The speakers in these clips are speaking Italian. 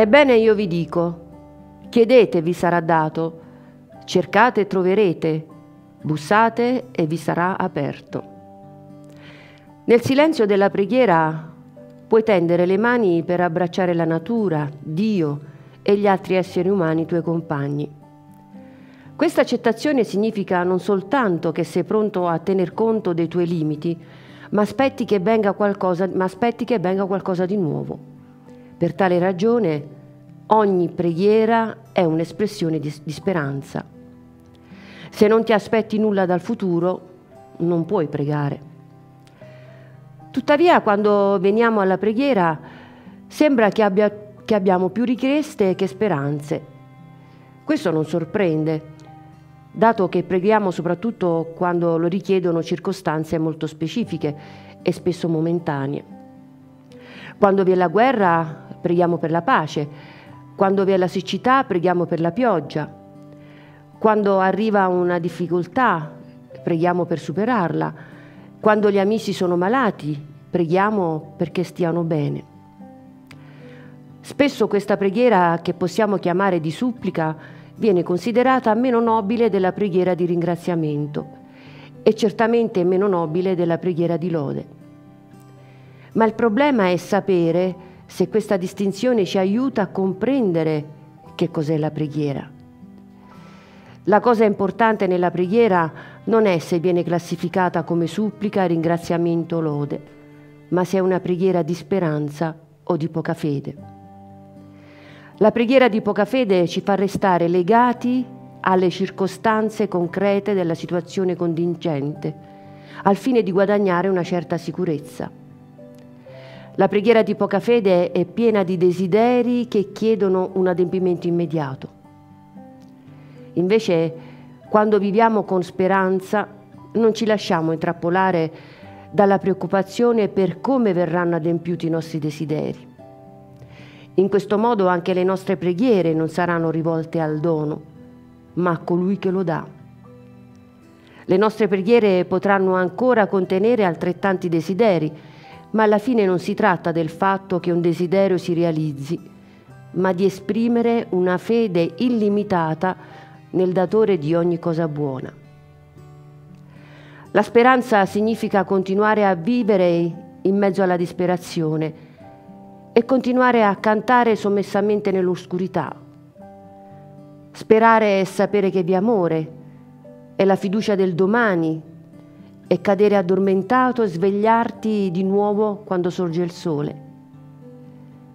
Ebbene io vi dico, chiedete vi sarà dato, cercate e troverete, bussate e vi sarà aperto. Nel silenzio della preghiera puoi tendere le mani per abbracciare la natura, Dio e gli altri esseri umani tuoi compagni. Questa accettazione significa non soltanto che sei pronto a tener conto dei tuoi limiti, ma aspetti che venga qualcosa, ma aspetti che venga qualcosa di nuovo. Per tale ragione ogni preghiera è un'espressione di, di speranza. Se non ti aspetti nulla dal futuro, non puoi pregare. Tuttavia, quando veniamo alla preghiera, sembra che, abbia, che abbiamo più richieste che speranze. Questo non sorprende, dato che preghiamo soprattutto quando lo richiedono circostanze molto specifiche e spesso momentanee. Quando vi è la guerra, preghiamo per la pace, quando vi è la siccità, preghiamo per la pioggia, quando arriva una difficoltà, preghiamo per superarla, quando gli amici sono malati, preghiamo perché stiano bene. Spesso questa preghiera, che possiamo chiamare di supplica, viene considerata meno nobile della preghiera di ringraziamento e certamente meno nobile della preghiera di lode. Ma il problema è sapere se questa distinzione ci aiuta a comprendere che cos'è la preghiera. La cosa importante nella preghiera non è se viene classificata come supplica, ringraziamento o lode, ma se è una preghiera di speranza o di poca fede. La preghiera di poca fede ci fa restare legati alle circostanze concrete della situazione contingente, al fine di guadagnare una certa sicurezza. La preghiera di poca fede è piena di desideri che chiedono un adempimento immediato. Invece, quando viviamo con speranza, non ci lasciamo intrappolare dalla preoccupazione per come verranno adempiuti i nostri desideri. In questo modo anche le nostre preghiere non saranno rivolte al dono, ma a colui che lo dà. Le nostre preghiere potranno ancora contenere altrettanti desideri, ma alla fine non si tratta del fatto che un desiderio si realizzi, ma di esprimere una fede illimitata nel datore di ogni cosa buona. La speranza significa continuare a vivere in mezzo alla disperazione, e continuare a cantare sommessamente nell'oscurità. Sperare e sapere che vi è amore, è la fiducia del domani, e cadere addormentato e svegliarti di nuovo quando sorge il sole.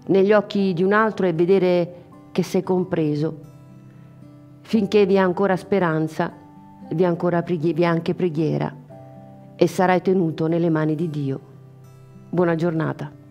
Negli occhi di un altro e vedere che sei compreso. Finché vi è ancora speranza, vi è, ancora preghi- vi è anche preghiera e sarai tenuto nelle mani di Dio. Buona giornata.